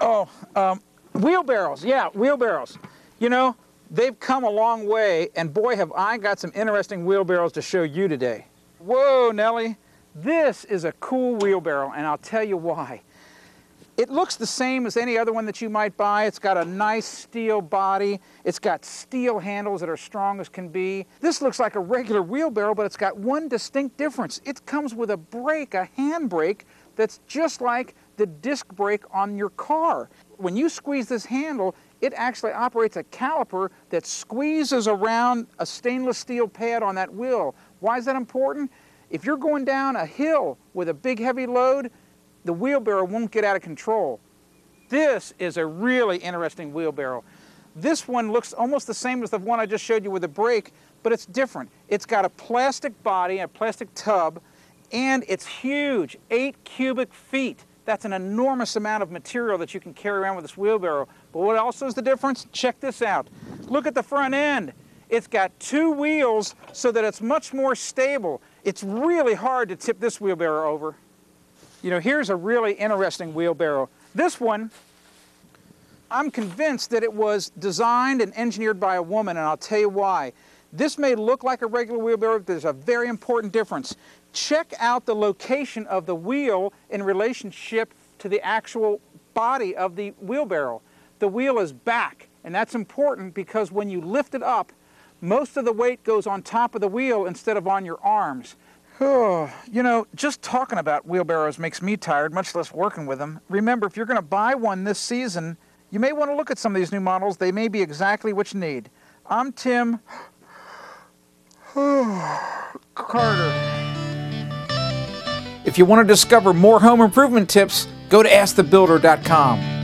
Oh, um, wheelbarrows. Yeah, wheelbarrows. You know, they've come a long way, and boy, have I got some interesting wheelbarrows to show you today. Whoa, Nellie. This is a cool wheelbarrow, and I'll tell you why. It looks the same as any other one that you might buy. It's got a nice steel body. It's got steel handles that are strong as can be. This looks like a regular wheelbarrow, but it's got one distinct difference. It comes with a brake, a hand brake, that's just like the disc brake on your car. When you squeeze this handle, it actually operates a caliper that squeezes around a stainless steel pad on that wheel. Why is that important? If you're going down a hill with a big heavy load, the wheelbarrow won't get out of control. This is a really interesting wheelbarrow. This one looks almost the same as the one I just showed you with the brake, but it's different. It's got a plastic body, a plastic tub, and it's huge, eight cubic feet. That's an enormous amount of material that you can carry around with this wheelbarrow. But what also is the difference? Check this out. Look at the front end. It's got two wheels so that it's much more stable. It's really hard to tip this wheelbarrow over. You know, here's a really interesting wheelbarrow. This one, I'm convinced that it was designed and engineered by a woman, and I'll tell you why. This may look like a regular wheelbarrow, but there's a very important difference. Check out the location of the wheel in relationship to the actual body of the wheelbarrow. The wheel is back, and that's important because when you lift it up, most of the weight goes on top of the wheel instead of on your arms. Oh, you know, just talking about wheelbarrows makes me tired, much less working with them. Remember, if you're going to buy one this season, you may want to look at some of these new models. They may be exactly what you need. I'm Tim Carter. If you want to discover more home improvement tips, go to AskTheBuilder.com.